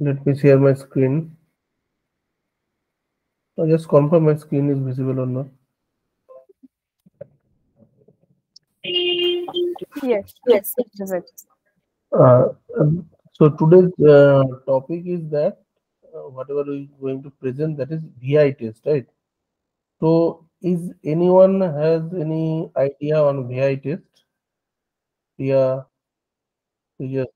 Let me share my screen. So just confirm my screen is visible or not. Yes, yes, it is it. Uh, um, so today's uh, topic is that uh, whatever we are going to present that is Vitest, right? So is anyone has any idea on Vitest? Yeah, yes.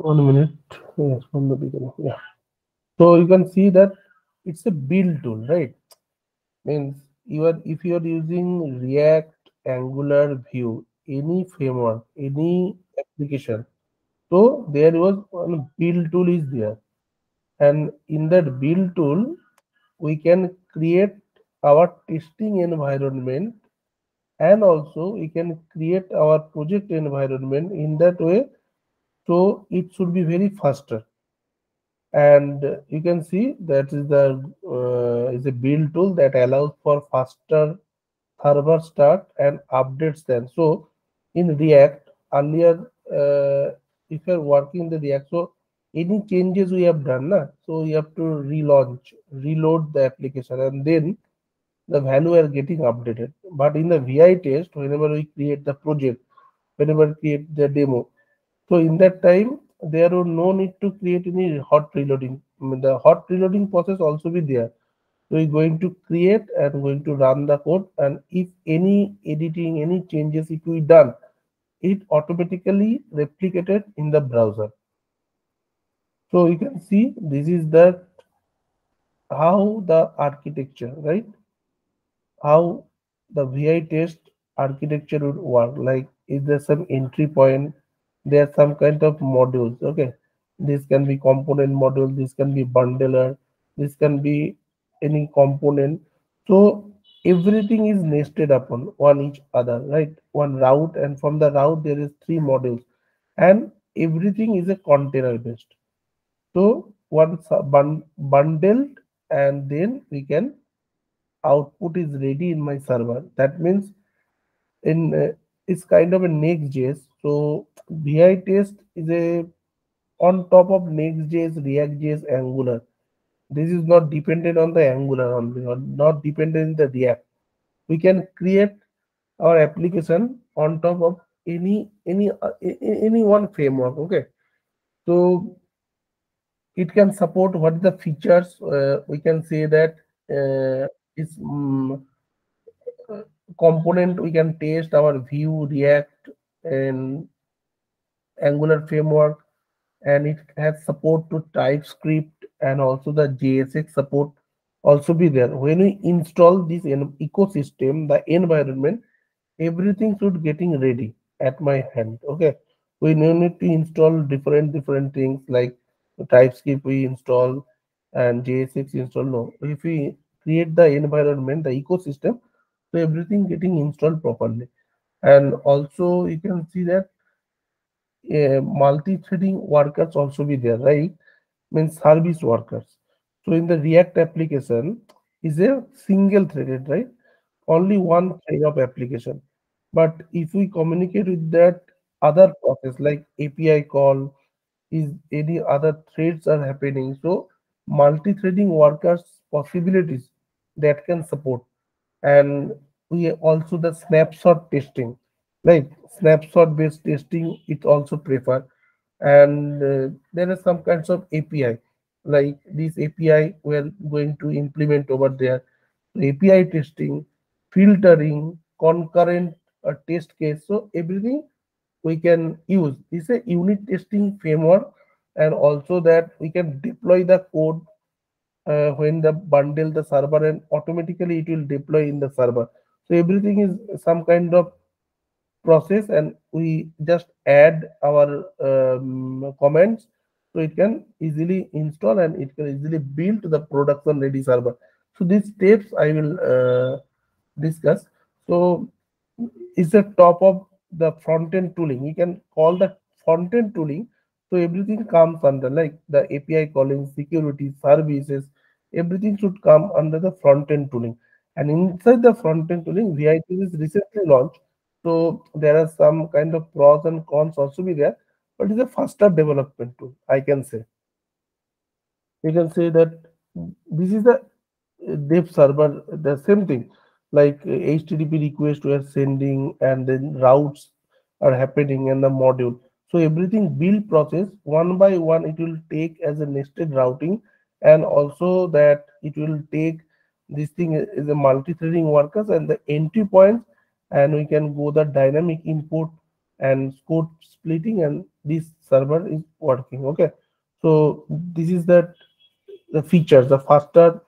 One minute. Yes, from the beginning. Yeah. So you can see that it's a build tool, right? Means you are if you are using React, Angular, Vue, any framework, any application. So there was one build tool is there, and in that build tool, we can create our testing environment, and also we can create our project environment in that way. So it should be very faster. And you can see that is the uh, is a build tool that allows for faster server start and updates then. So in react earlier uh, if you're working the react so any changes we have done na, so you have to relaunch reload the application and then the value are getting updated. But in the Vitest whenever we create the project whenever we create the demo so in that time there will no need to create any hot reloading. The hot reloading process also be there. So we're going to create and going to run the code. And if any editing, any changes if we done, it automatically replicated in the browser. So you can see this is the how the architecture, right? How the VI test architecture would work. Like is there some entry point there are some kind of modules okay? This can be component module this can be bundler this can be any component. So everything is nested upon one each other right? One route and from the route there is three modules. And everything is a container based. So once bun bundled and then we can output is ready in my server. That means in uh, it's kind of a next.js so VI test is a on top of Next.js, React.js, Angular. This is not dependent on the Angular only, or not dependent on the React. We can create our application on top of any any uh, any one framework. Okay, so it can support what the features. Uh, we can say that uh, is um, component we can test our view React, and Angular framework, and it has support to TypeScript and also the JSX support also be there. When we install this ecosystem, the environment, everything should getting ready at my hand. Okay, we need to install different different things like TypeScript we install and JSX install. No, if we create the environment, the ecosystem, so everything getting installed properly. And also you can see that uh, multi-threading workers also be there, right? Means service workers. So in the React application is a single threaded, right? Only one thread of application. But if we communicate with that other process like API call, is any other threads are happening. So multi-threading workers possibilities that can support. And we also the snapshot testing, right? snapshot based testing it also prefer. And uh, there are some kinds of api like this api we're going to implement over there. Api testing filtering concurrent uh, test case. So everything we can use. This is a unit testing framework and also that we can deploy the code uh, when the bundle the server and automatically it will deploy in the server so everything is some kind of process and we just add our um, comments so it can easily install and it can easily build the production ready server. So these steps i will uh, discuss. So it's the top of the front end tooling. You can call the front end tooling. So everything comes under like the API calling, security, services, everything should come under the front end tooling. And inside the front end tooling, Vite is recently launched. So there are some kind of pros and cons also be there, but it's a faster development tool, I can say. You can say that this is the uh, dev server, the same thing, like uh, HTTP request we are sending and then routes are happening in the module. So everything build process one by one, it will take as a nested routing and also that it will take this thing is a multi-threading workers and the entry points and we can go the dynamic input and code splitting and this server is working okay? So this is that the features the faster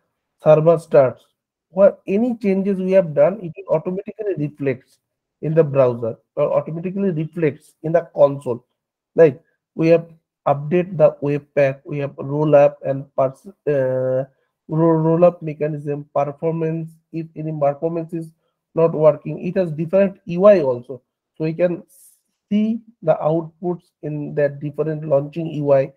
server starts. What any changes we have done it automatically reflects in the browser or automatically reflects in the console. Like we have update the webpack we have roll up and parts uh, roll, up mechanism performance if any performance is not working it has different ui also. So we can see the outputs in that different launching ui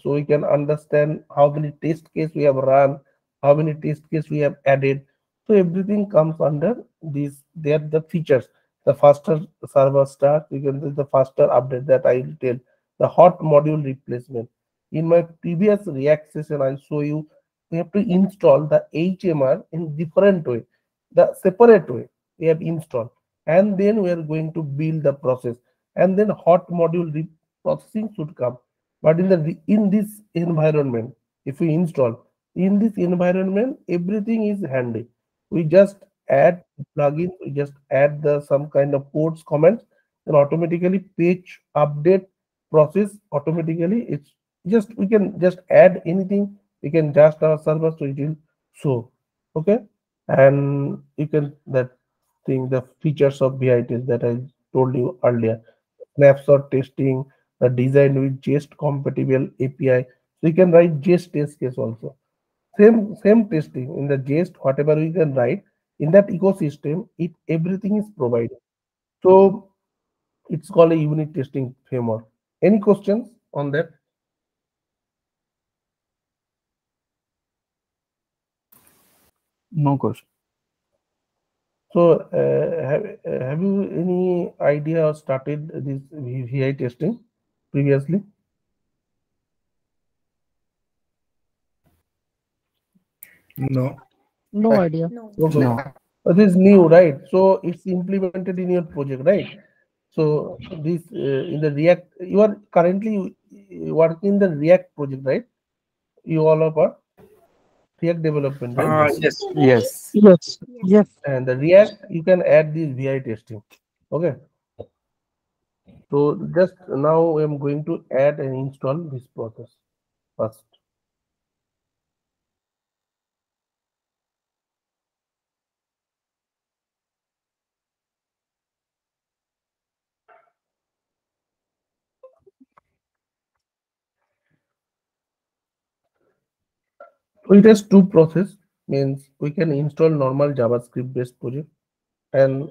so we can understand how many test case we have run how many test case we have added. So everything comes under these they are the features. The faster server start you can the faster update that i will tell. The hot module replacement. In my previous React session, I'll show you we have to install the HMR in different way, the separate way we have installed, and then we are going to build the process, and then hot module processing should come. But in the in this environment, if we install in this environment, everything is handy. We just add plugin, we just add the some kind of ports comments, and automatically page update process automatically it's just we can just add anything we can just our server so it will show okay? And you can that thing the features of VITs that I told you earlier snapshot testing the design with jest compatible API so you can write jest test case also. Same same testing. In the jest whatever we can write in that ecosystem it everything is provided. So it's called a unit testing framework. Any questions on that? No question. So, uh, have, uh, have you any idea or started this VI testing previously? No. No idea. No. Okay. No. So this is new, right? So it's implemented in your project, right? So this uh, in the React, you are currently working in the React project, right? You all of are React development, right? Uh, yes. Yes. Yes. Yes. and the React, you can add this VI testing. Okay. So just now I'm going to add and install this process first. So it has two process means we can install normal JavaScript based project and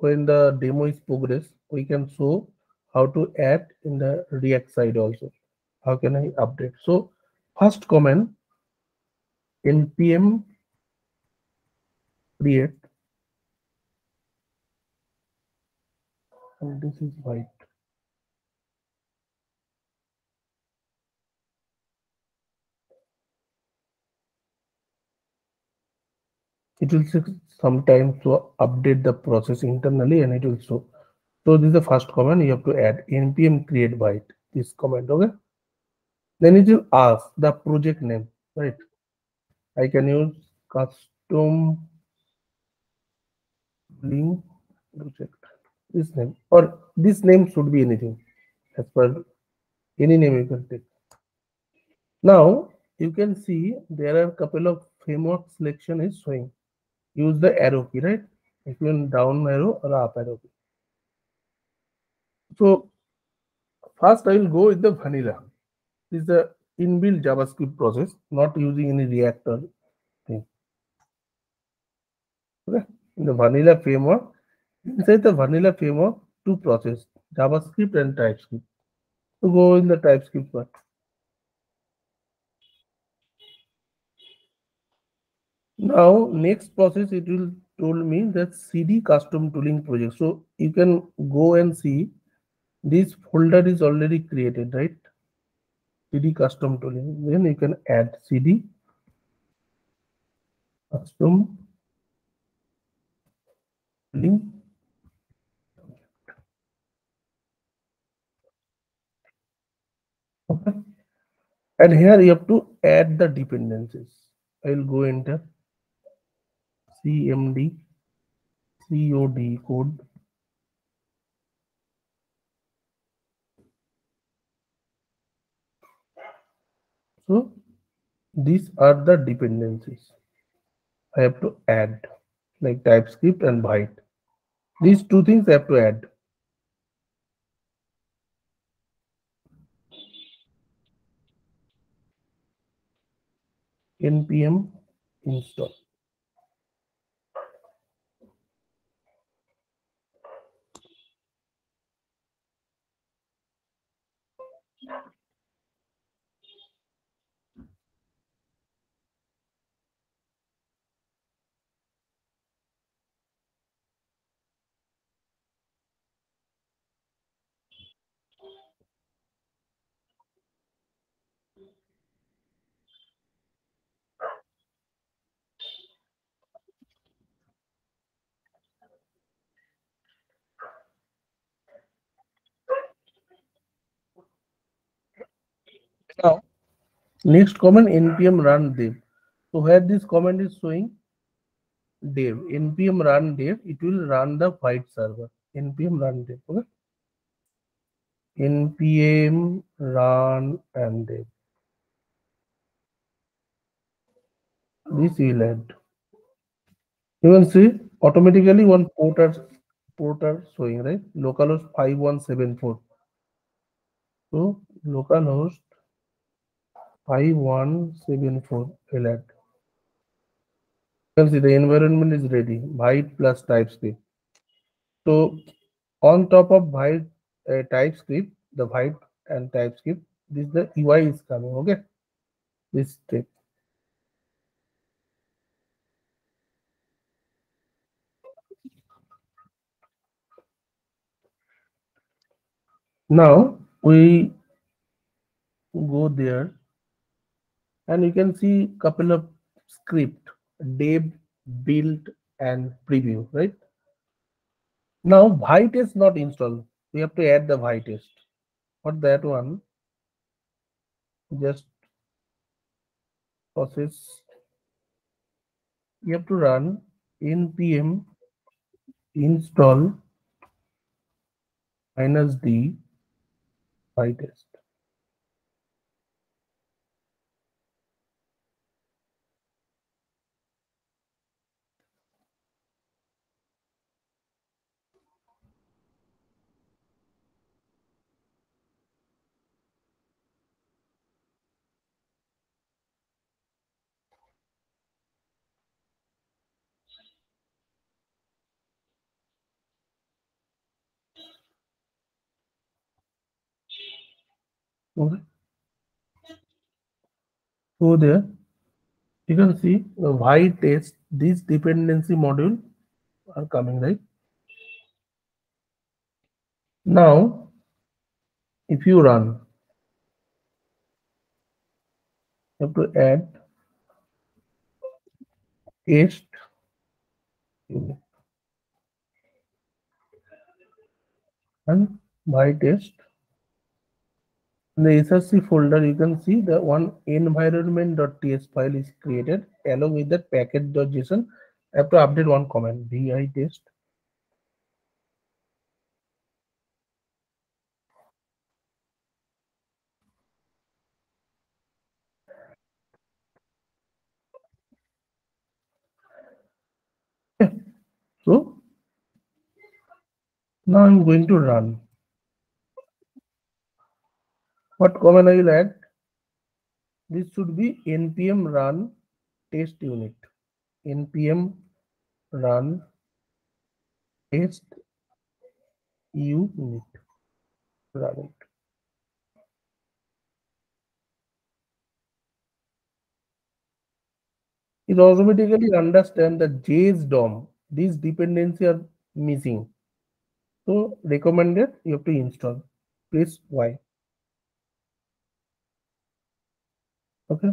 when the demo is progress, we can show how to add in the React side also. How can I update? So first command npm create and this is vite. It will take some time to update the process internally and it will show. So this is the first command you have to add npm create vite this command okay. Then it will ask the project name right. I can use custom link project this name or this name should be anything as per any name you can take. Now you can see there are a couple of framework selection is showing use the arrow key, right? If you down arrow or up arrow key. So first I will go with the vanilla. This is the inbuilt JavaScript process, not using any reactor thing. Okay, in the vanilla framework, inside the vanilla framework, two process, JavaScript and TypeScript. to go in the TypeScript part. Now, next process, it will told me that CD custom tooling project. So you can go and see this folder is already created, right? CD custom tooling. Then you can add CD custom tooling. Okay. And here you have to add the dependencies. I will go enter CMD COD code. So these are the dependencies I have to add like TypeScript and Vite. These two things I have to add. npm install. Now, next command npm run dev. So where this command is showing dev, npm run dev, it will run the Vite server. npm run dev. Okay? npm run and dev. This will add. You can see automatically one porter porter showing right localhost 5174 so localhost 5174 will add you can see the environment is ready Vite plus typescript so on top of Vite uh, typescript the Vite and typescript this the ui is coming okay? This step. Now we go there and you can see a couple of script dev build and preview right now is not installed we have to add the test. for that one just process you have to run npm install minus d test. Okay. So there you can see the Vitest these dependency module are coming right. Now if you run you have to add test and Vitest in the src folder you can see the one environment.ts file is created along with that package.json i have to update one comment. Vitest. So now i'm going to run what command I will add? This should be npm run test unit. npm run test unit. Run it. It automatically understand that jsdom, these dependency are missing. So recommended you have to install. Please why? Okay.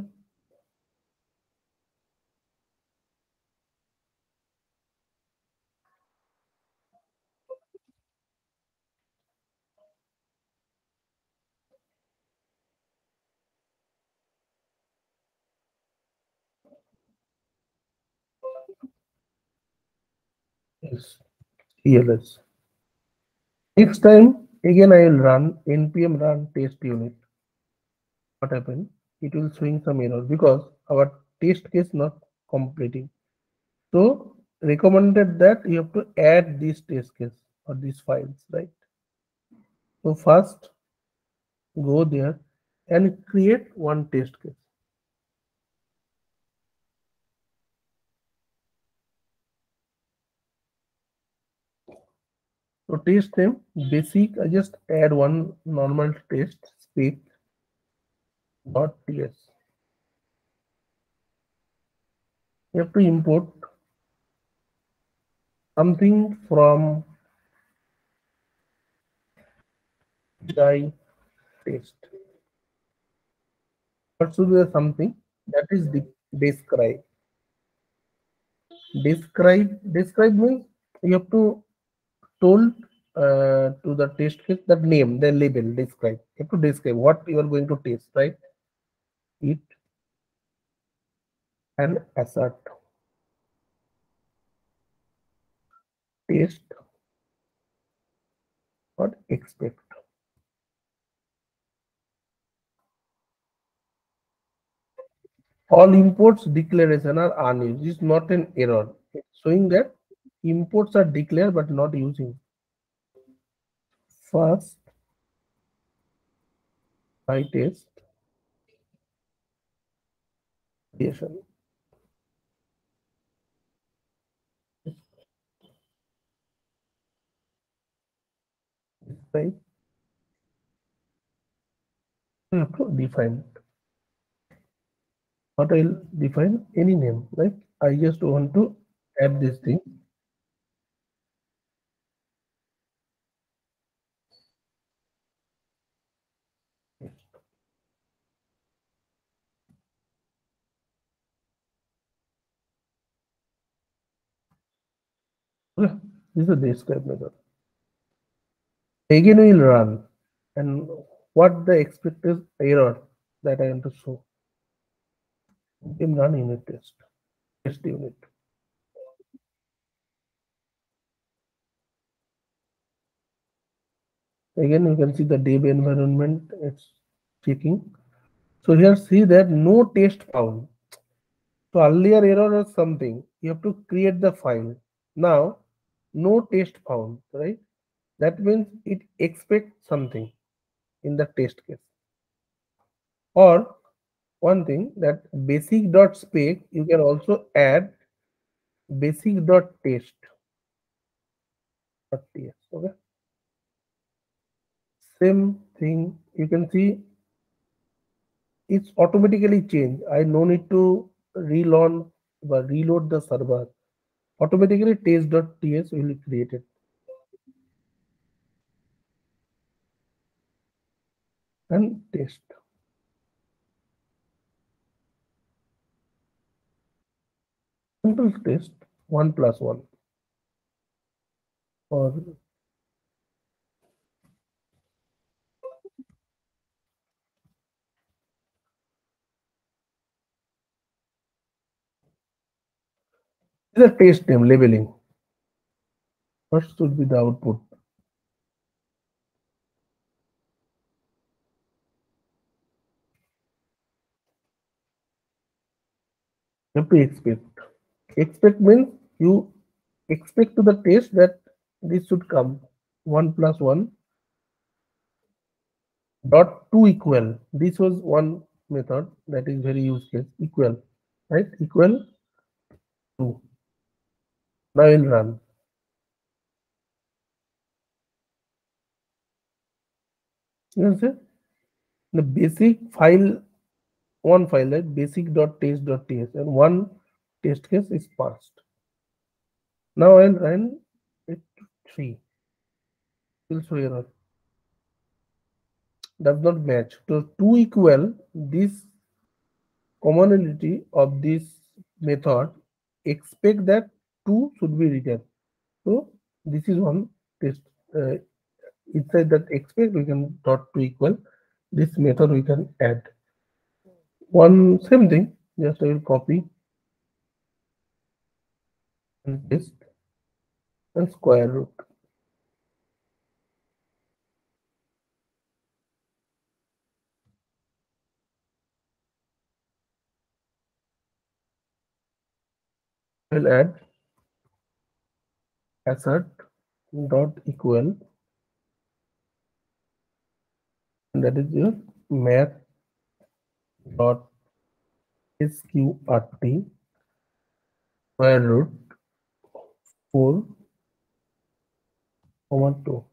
Yes. ELS. Next time again I will run npm run test unit. What happened? It will swing some error because our test case not completing. So recommended that you have to add this test case or these files, right? So first go there and create one test case. So test name basic. I just add one normal test speak dot ts. You have to import something from die test. What should be something that is the describe. Describe describe means you have to told uh, to the test case that name, the label, describe. You have to describe what you are going to test, right? It and assert. Test or expect. All imports declaration are unused. It's not an error. It's showing that imports are declared but not using. First, I test Hmm, creation. Right. Define. What I'll define any name, like I just want to add this thing. This is a describe method. Again, we'll run and what the expected error that I want to show. In run unit test, test unit. Again, you can see the dev environment, it's checking. So here see that no test found. So earlier error was something, you have to create the file. Now, no test found, right? That means it expects something in the test case. Or one thing that basic dot spec, you can also add basic dot test. Okay. Same thing, you can see it's automatically changed. I no need to relaunch or reload the server. Automatically test.ts will be created. And test. Simple test one plus one. Or the test name labeling. What should be the output? You have expect. Expect means you expect to the test that this should come 1 plus 1 dot 2 equal. This was one method that is very use case equal, right? Equal 2. Now we'll run. You see the basic file, one file, right? Basic dot taste dot ts and one test case is passed. Now I'll run it 3. Will show error. Does not match. So 2 equal this commonality of this method expect that 2 should be written. So this is one test. Uh, inside that expect we can dot to equal. This method we can add. One same thing, just I will copy and and square root. I'll add assert dot equal that is your math dot sqrt square root 4 comma 2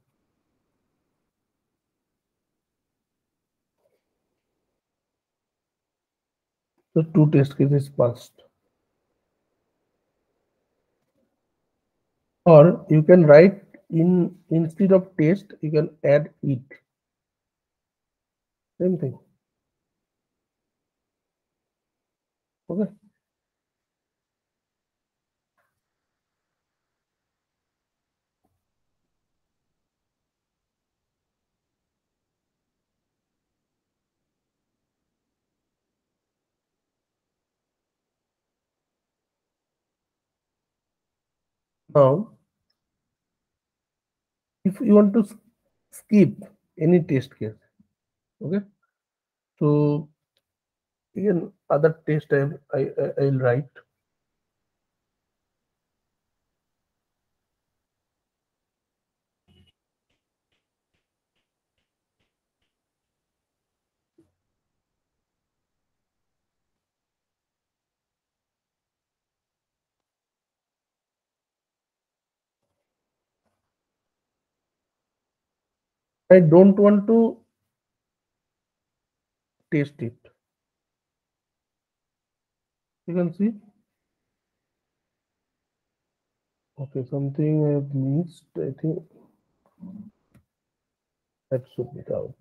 so two test cases passed or you can write in instead of test you can add it same thing. Okay. Now if you want to skip any test case okay? So again other test I, I I- i'll write i don't want to test it. You can see? Okay something i've missed i think. That should be out.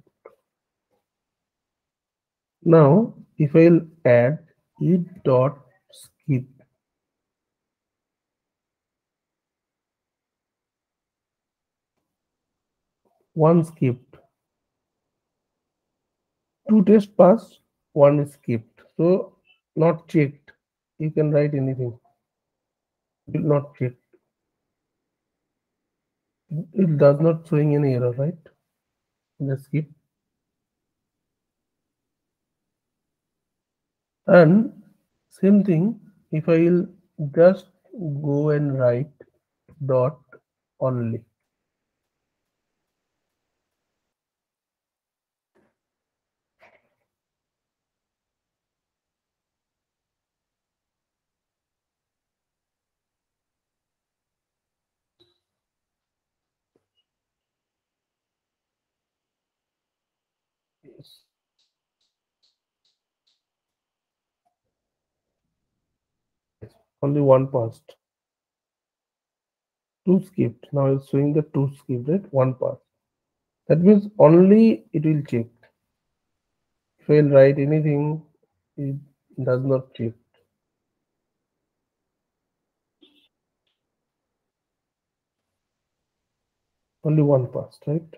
Now if i'll add it dot skip one skipped. Two test passed one is skipped. So not checked. You can write anything. Will not checked it does not showing any error right? Let's skip. And same thing if i will just go and write dot only yes only one passed two skipped. Now it's showing the two skipped right? One passed that means only it will check. If i'll write anything it does not check. Only one passed right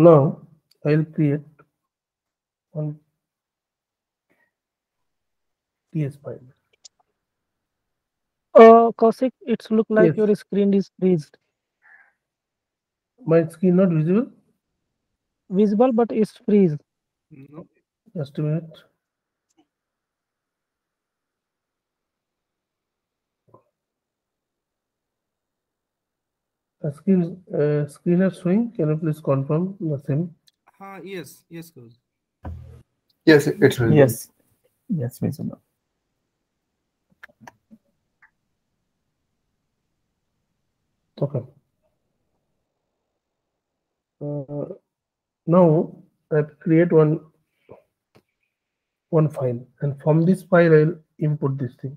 Now I'll create one TS file. Uh, Kaushik, it's look like Yes. your screen is freezed. My screen not visible? Visible, but it's freeze. No. Just a minute. The screen, uh, screen is showing. Can you please confirm the same? Ah, yes, yes, coach. Yes, it's visible. Yes. Yes, visible. Okay. Uh, now I create one one file, and from this file I'll input this thing.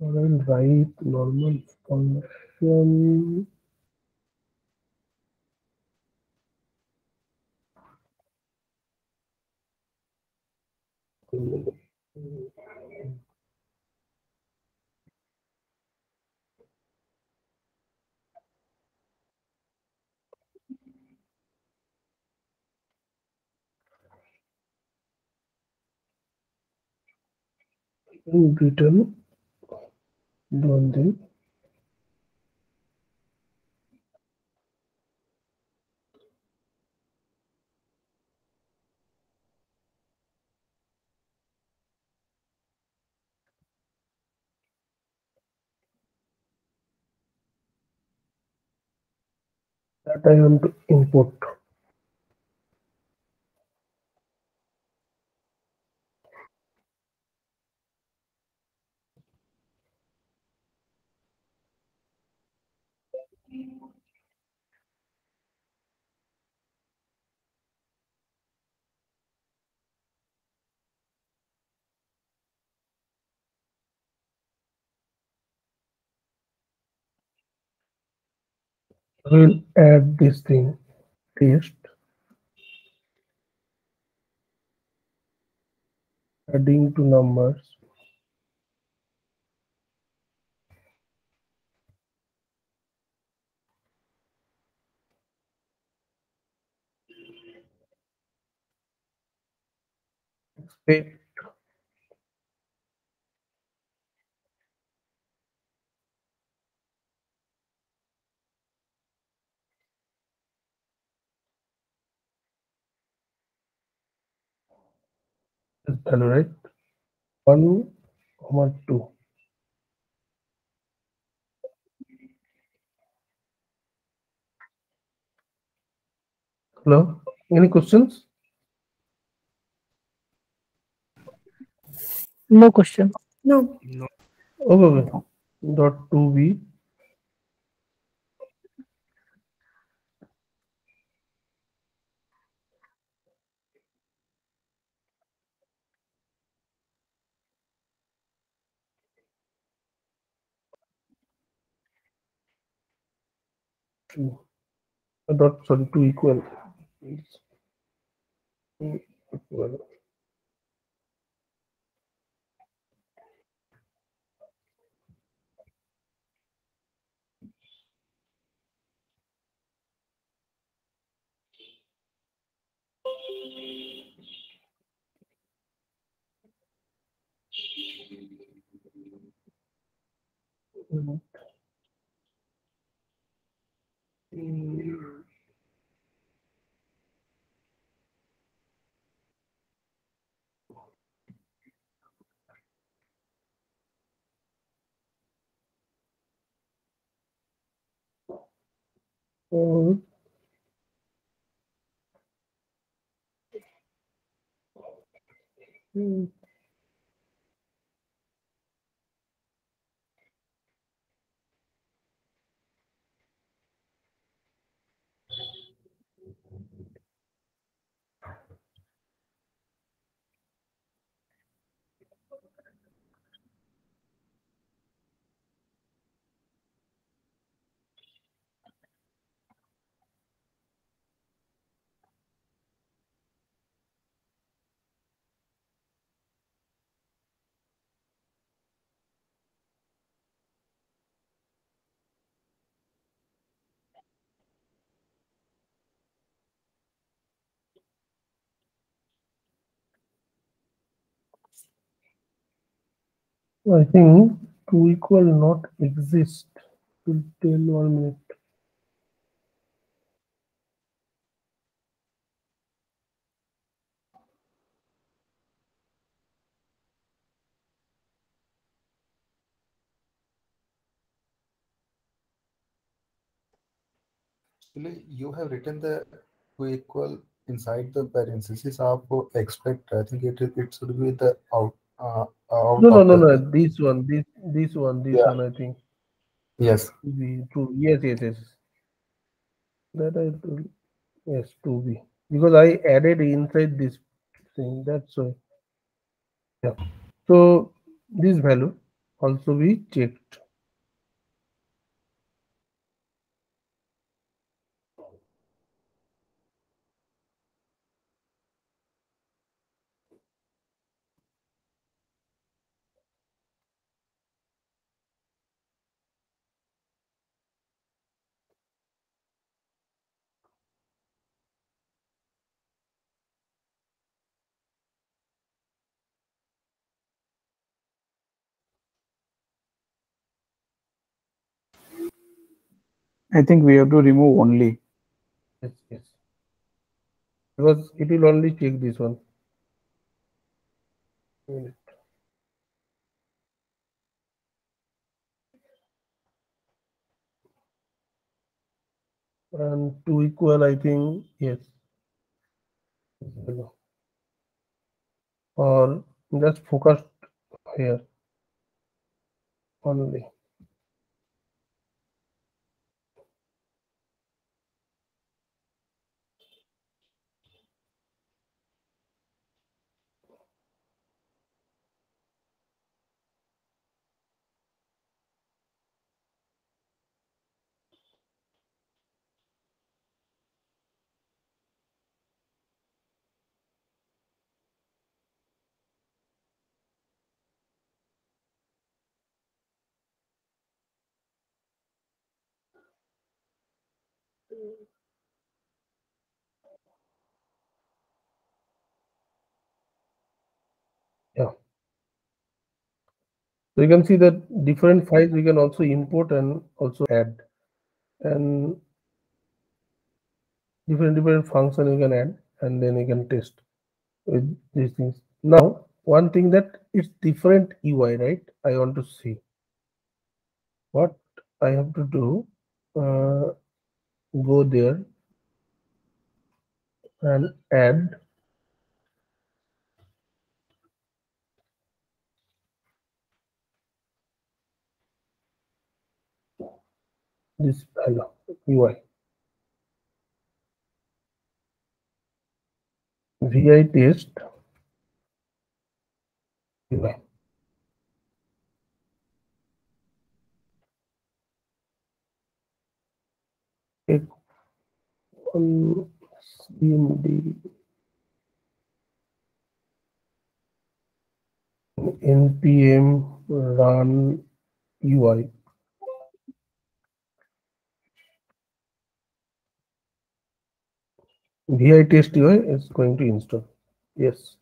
Or I'll write normal function. In one thing that I want to input. We'll add this thing test adding to numbers. Expect That's value, right? 1, comma 2. Hello? Any questions? No question. No. No. Okay. Dot 2b two. Dot sorry two equal. Two equal Hmm. I think two equal not exist. Will tell one minute. You have written the two equal inside the parentheses of expect. I think it it should be the out. Out No, no, no, the- no. This one, this, this one, this Yeah. one. I think Yes. the two. Yes, yes, yes. That I do. Yes, two B. Because I added inside this thing. That's why. Yeah. So this value also be checked. I think we have to remove only. Yes, yes. Because it will only check this one. And two equal, I think, yes. Or just focus here only. So you can see that different files we can also import and also add. And different different function you can add and then you can test with these things. Now, one thing that it's different UI, right? I want to see what I have to do. Uh, go there and add this value UI. Vitest UI. Take CMD npm run UI. Vitest UI is going to install. Yes.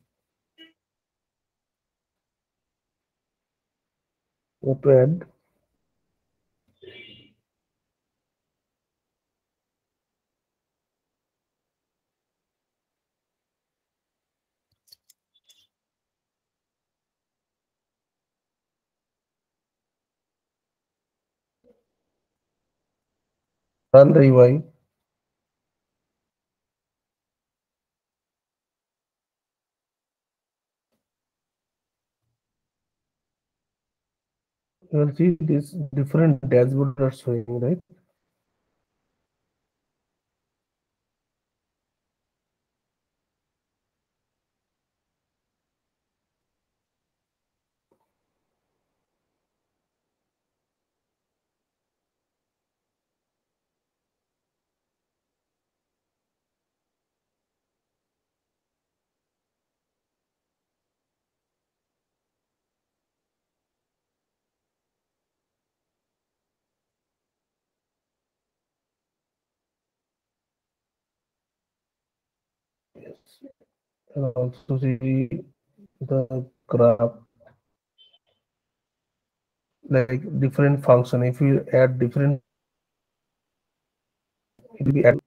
What to add? Run the UI. You will see this different dashboard are showing, right? Yes. And also see the graph like different function. If you add different, it will be add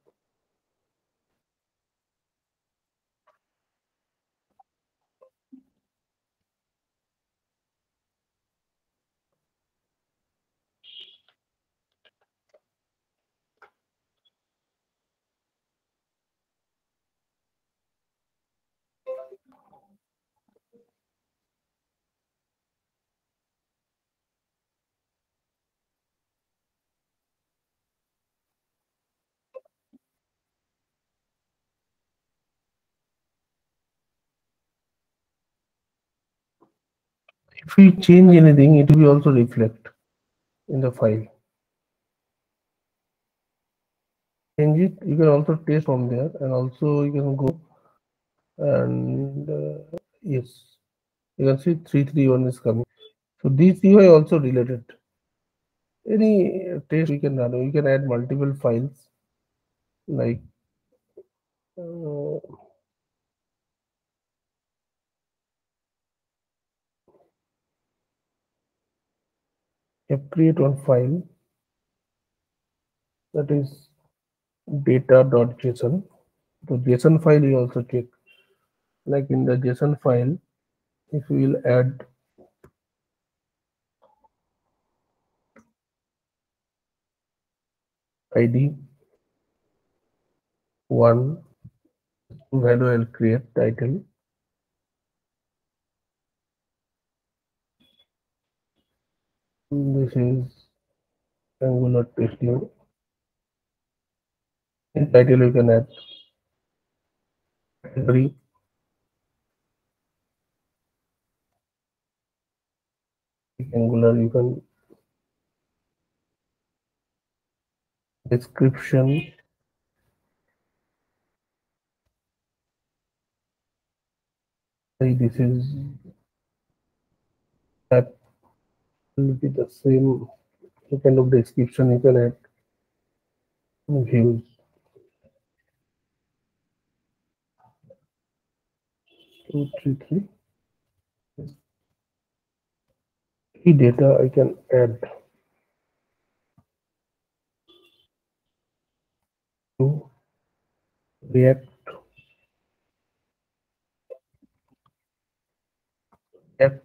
if we change anything, it will also reflect in the file. Change it, you can also test from there and also you can go and uh, yes, you can see 331 is coming. So this UI also related. Any test we can run, we can add multiple files like uh, create one file that is data.json. The JSON file you also check. Like in the JSON file, if we will add ID one value I'll create title. This is Angular testing. In title you can add category. Angular you can description this is that will be the same. Kind of description you can add views. Two three three. Key data I can add. To react. App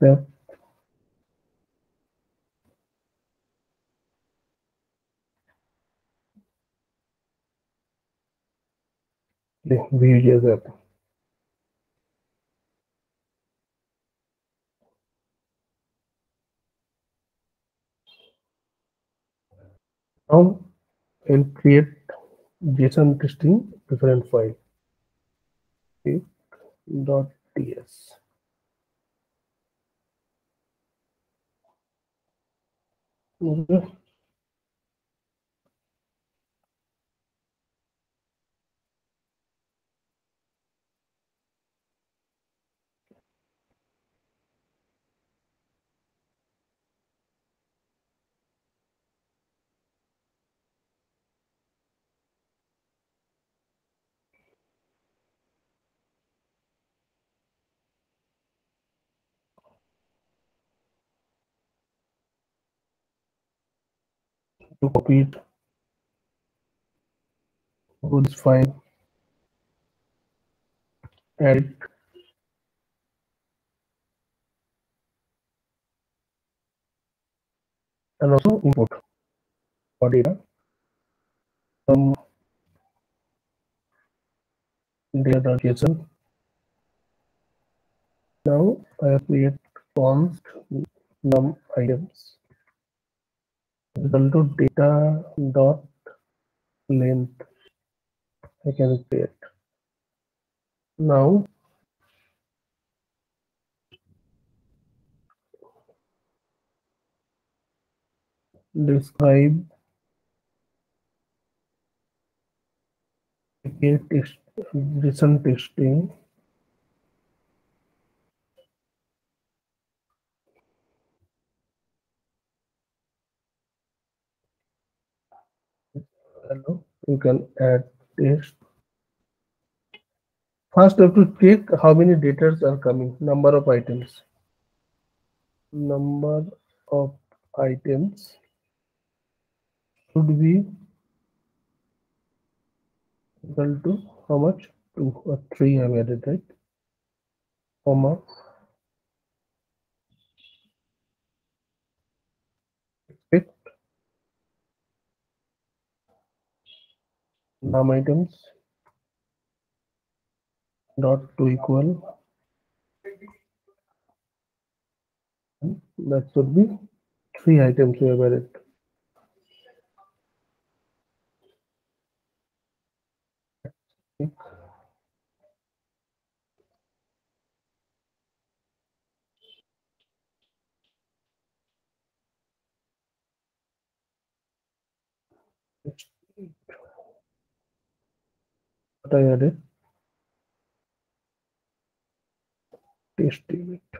Vue.js app. Now I'll create JSON testing different file. Dot ts. Okay. To copy it go this file add it and also import. For data? Some data.json now I have create const num items equal to data dot length. I can create. Now describe recent testing hello you can add text first you have to check how many data are coming. Number of items. Number of items should be equal to how much? Two or three I've added right? Comma expect num items dot to equal. That should be three items we have added what I added test unit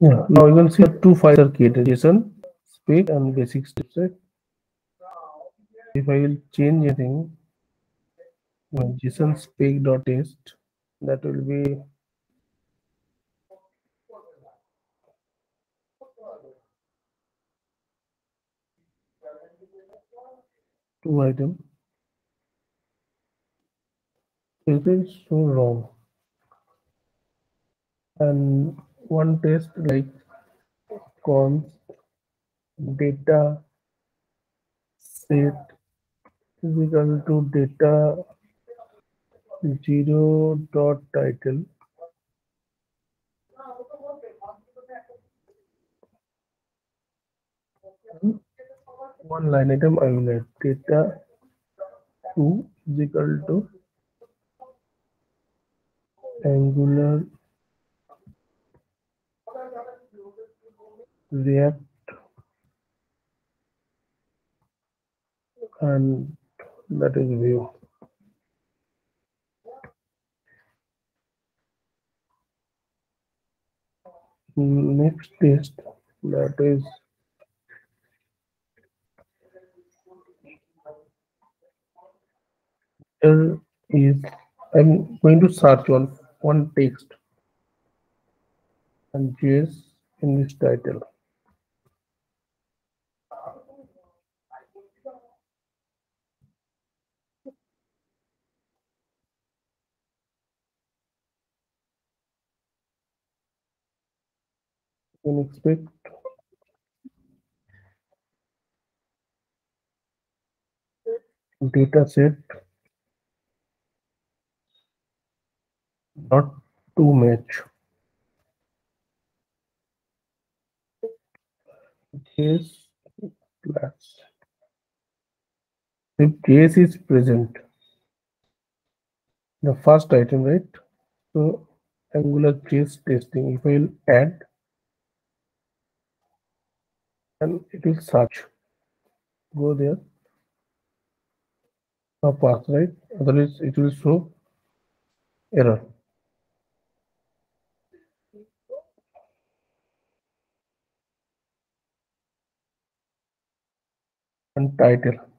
Yeah, now you can see two files are created, JSON, spec and basic steps, right? If I will change anything, uh, JSON spec dot test, that will be two item. It is so wrong. And one test like cons data set is equal to data zero dot title one line item I will add data two is equal to angular react and that is Vue next test that is here is I'm going to search on one text and JS in this title. Can expect data set not too much. JS class. if JS is present the first item right so angular JS testing if I add and it will search go there. A path right? Otherwise it will show error. And title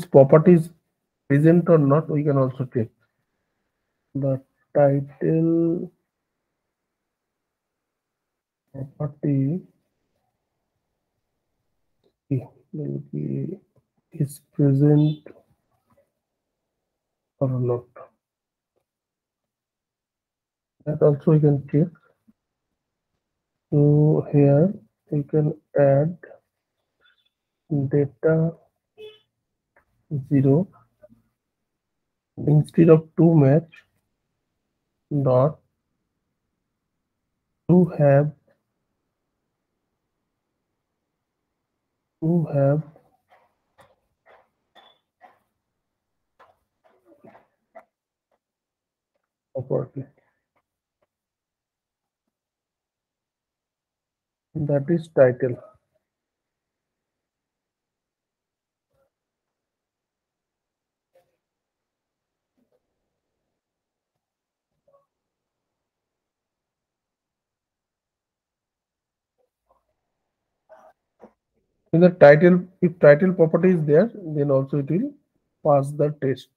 This property is present or not, we can also check. The title property will be is present or not. That also we can check. So here we can add data zero instead of 2 match dot to have to have property that is title in the title if title property is there then also it will pass the test.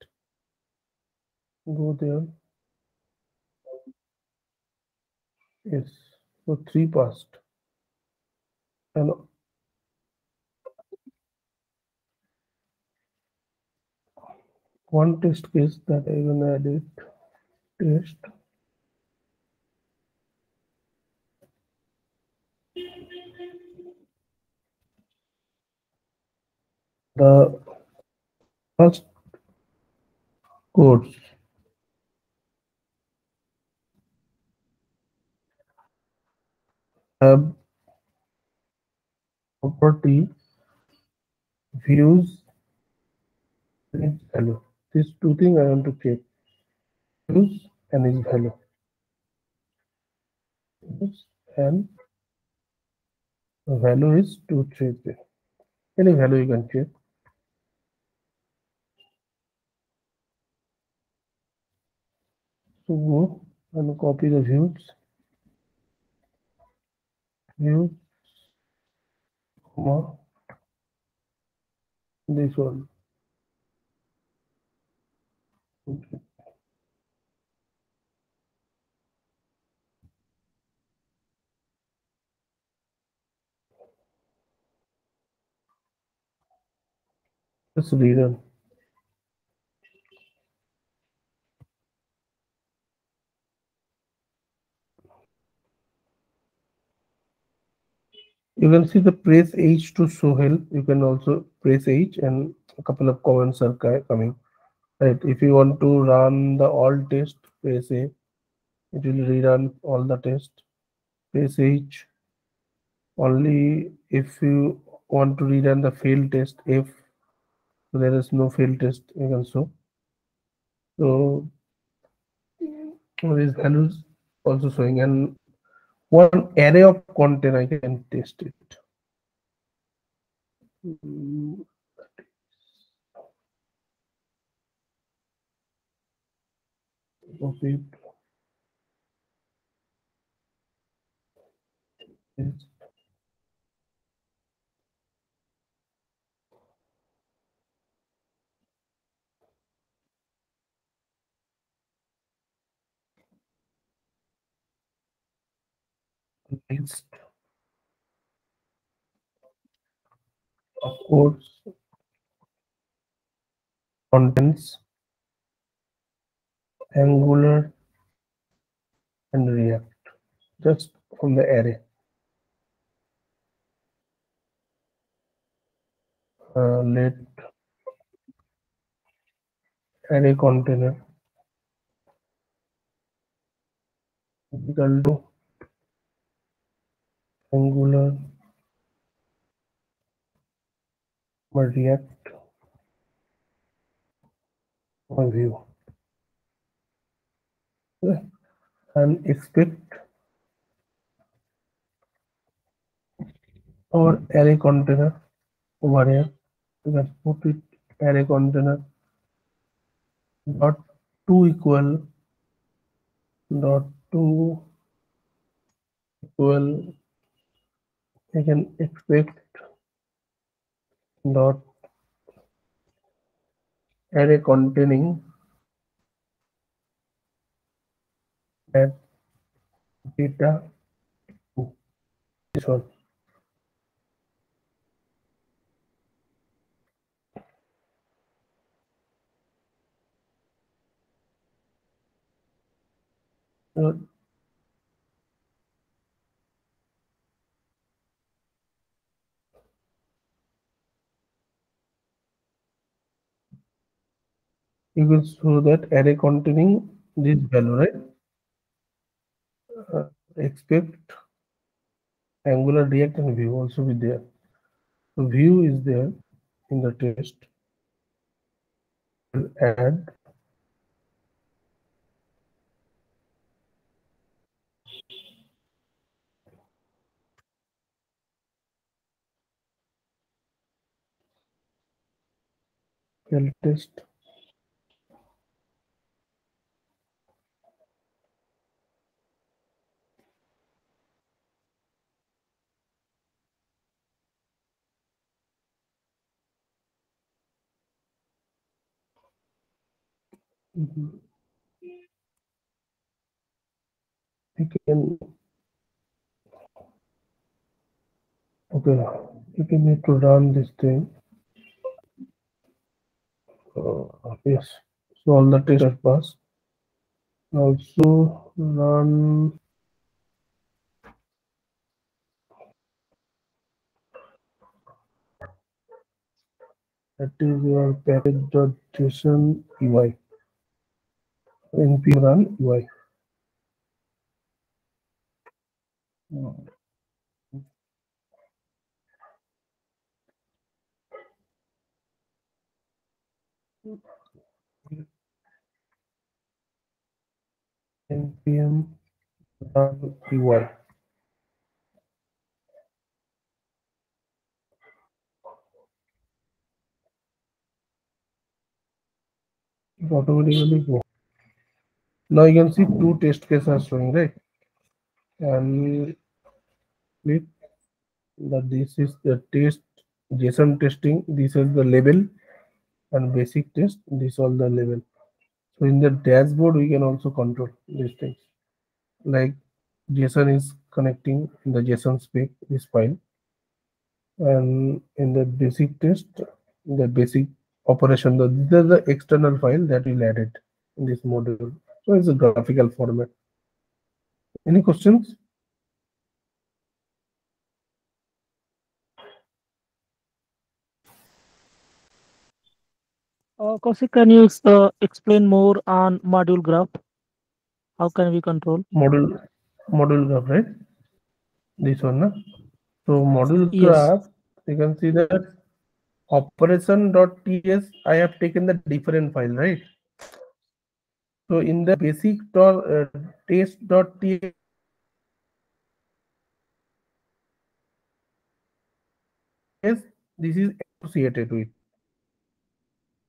Go there. Yes. So three passed. And one test case that I'm will add it. Test the first course have property views and value. These two things I want to check. Views and its value. Views and value is 233. Any value you can check. So go and copy the views. Views, comma, this one. Okay. Let's rerun. You can see the press H to show help. You can also press H and a couple of comments are coming. Right. If you want to run the all test, press A. It will rerun all the test. Press H. Only if you want to rerun the failed test, if there is no failed test, you can show. So these values also showing and one array of content I can test it. Copy Next. Of course, contents, Angular, and React, just from the array. Uh, let array container. Equal to angular or react or view Okay. and expect our array container over here you can put it array container dot two equal dot two equal you can expect dot array containing that data this one you will show that array containing this value, right? Uh, expect angular react and Vue also be there. So Vue is there in the test. We'll add will test Mhm. We can okay can need to run this thing. Uh, yes. So all the tests are passed. Also run. That is your package.json UI npm run UI npm run UI it automatically go. Now you can see two test cases are showing, right? And click that this is the test JSON testing. This is the label and basic test. This all the label. So in the dashboard, we can also control these things. Like JSON is connecting in the JSON spec this file. And in the basic test, the basic operation, this is the external file that will add it in this module. So it's a graphical format. Any questions? Uh, Kaushik, can you uh, explain more on module graph? How can we control? Module module graph, right? This one, na? So module Yes. graph, you can see that operation.ts, I have taken the different file, right? So in the basic dot, uh, test.ts, this is associated with.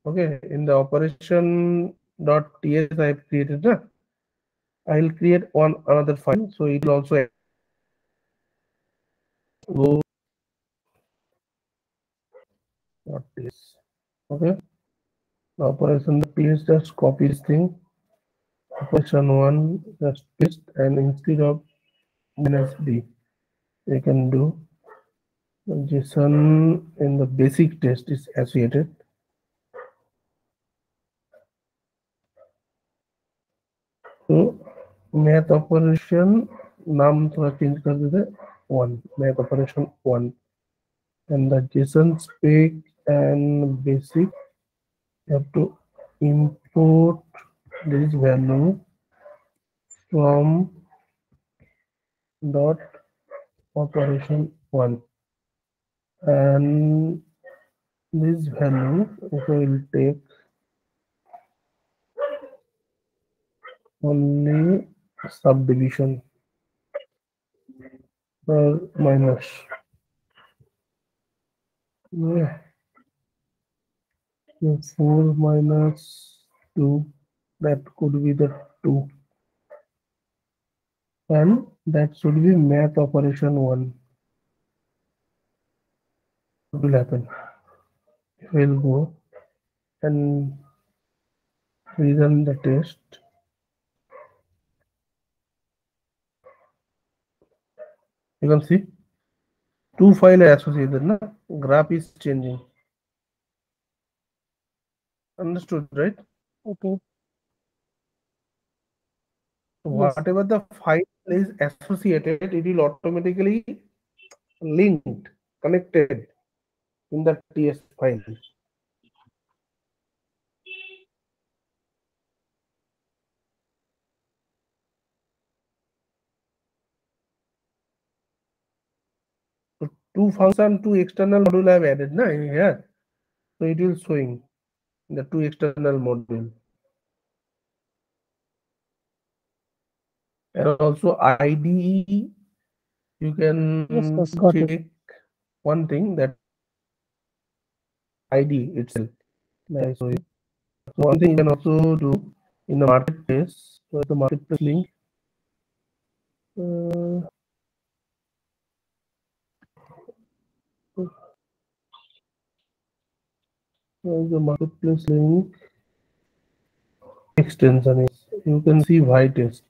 Okay, in the operation dot ts I have created na? I'll create one another file, so it will also go dot. Okay, the operation ts just copy this thing Operation one just paste and instead of minus b, you can do JSON in the basic test is associated. तो math operation नाम थोड़ा change कर देते one math operation one and the json spec and basic you have to import this value from dot operation one. And this value will take only subdivision or minus. Yeah. So 4 minus 2 that could be the 2 and that should be math operation 1 what will happen. We'll go and rerun the test. You can see two file associated na? Graph is changing. Understood right? Okay. Whatever the file is associated it will automatically linked connected in the ts file. So two function two external module I have added na in here? So it will showing the two external module and also IDE you can Yes, got it. one thing that ID itself. Like, so one thing you can also do in the marketplace, so the marketplace link. Uh, where is the marketplace link extension is you can see Vitest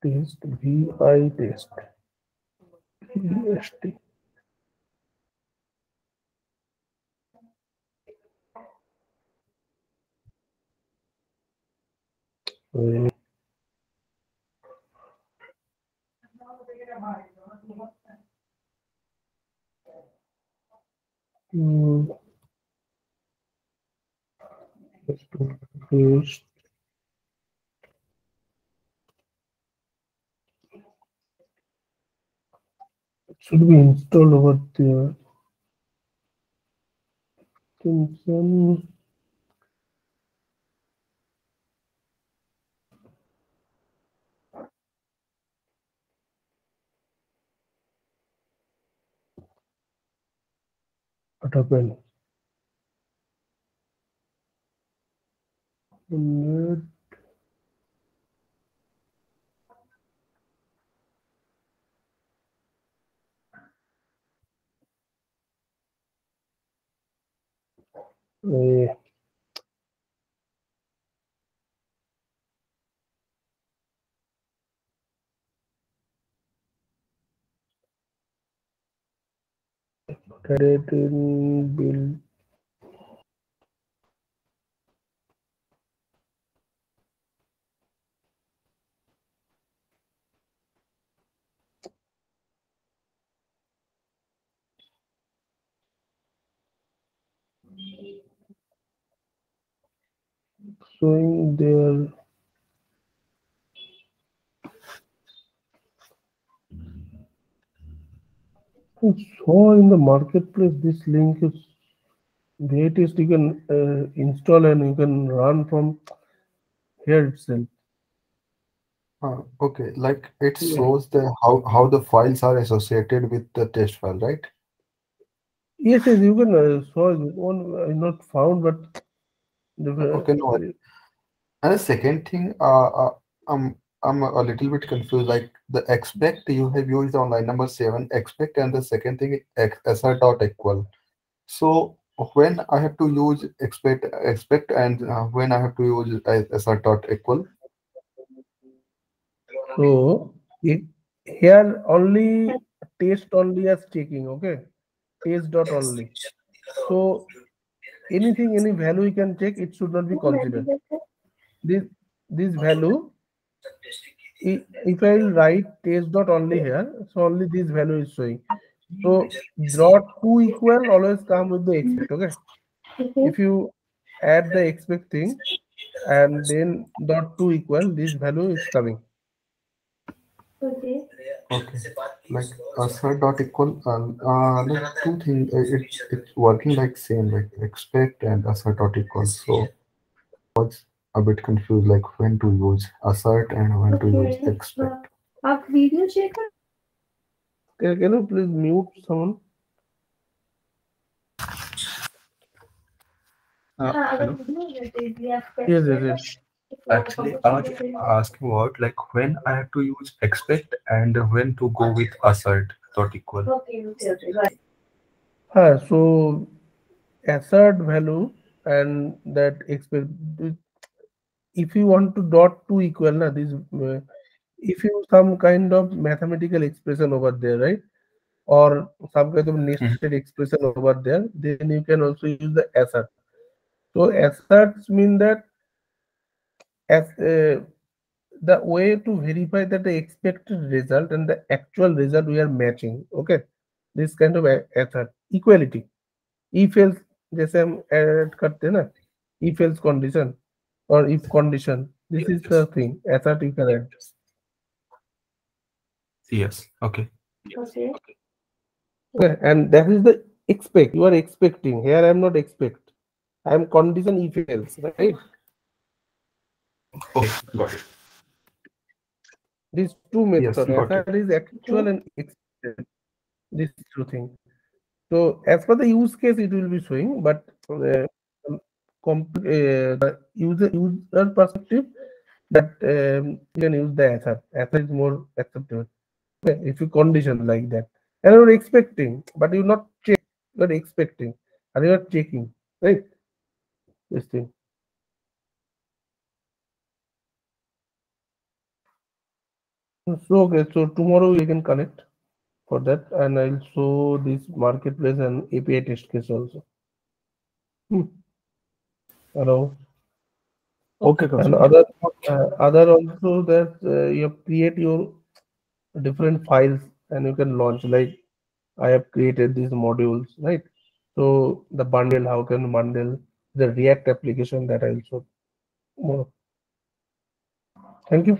test vi test VST. Really? Hmm. Let's do First. It should be installed over there. Extension. What happened? Hundred. Eh, Added in build. Showing their I saw in the marketplace this link is greatest you can uh, install and you can run from here itself. Uh, okay, like it shows the how how the files are associated with the test file, right? Yes, yes, you can uh, saw one not found, but the, Okay, no worry. And the second thing, uh, uh, I'm I'm a little bit confused. Like the expect you have used on line number seven, expect, and the second thing ex- assert dot equal. So when I have to use expect expect and uh, when I have to use uh, assert dot equal. So it, here only test only as checking, okay? Test dot only. So anything, any value you can check, it should not be considered. This this value if I write test dot only here, so only this value is showing. So dot to equal always come with the expect. Okay. If you add the expect thing and then dot to equal, this value is coming. Okay, Okay. like assert dot equal, um, uh, like two things, uh, it's, it's working like same, like expect and assert dot equal. So what's a bit confused, like when to use assert and when to use Okay. expect. आप video check कर Can, can you please mute someone? Uh, हाँ अगर hello? Video रहते भी आप Yes, yes, yes. Actually, I was asking about like when I have to use expect and when to go with assert dot equal. Okay okay okay right Ah, so assert value and that expect if you want to dot two equal na this uh, if you some kind of mathematical expression over there right or some kind of nested expression over there then you can also use the assert so asserts mean that as uh, the way to verify that the expected result and the actual result we are matching okay this kind of a- assert equality if else जैसे हम add करते हैं ना if else condition or if condition this is the thing assert you can add Yes. Okay. Okay okay and that is the expect you are expecting here i am not expect i am condition if else right Okay. Got it. these two methods got it. assert is actual and expected these two things so as per the use case it will be showing but comp- uh, the user user perspective that um, you can use the assert assert is more acceptable. Okay, if you condition like that. And you're expecting but you're not check you're expecting and you're checking right? This thing. So okay so tomorrow we can connect for that and i'll show this marketplace and api test case also. Hmm. Hello Okay, and other uh, other also that uh, you have create your different files and you can launch like i have created these modules right so the bundle how can bundle the react application that i also more thank you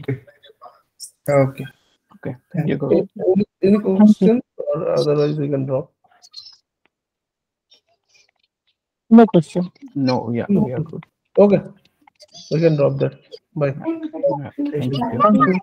Okay. Okay. Okay. Thank you, Kaushik. any, any questions or otherwise we can drop No question. No, yeah, we are good. okay we can drop that bye thank you. Thank you.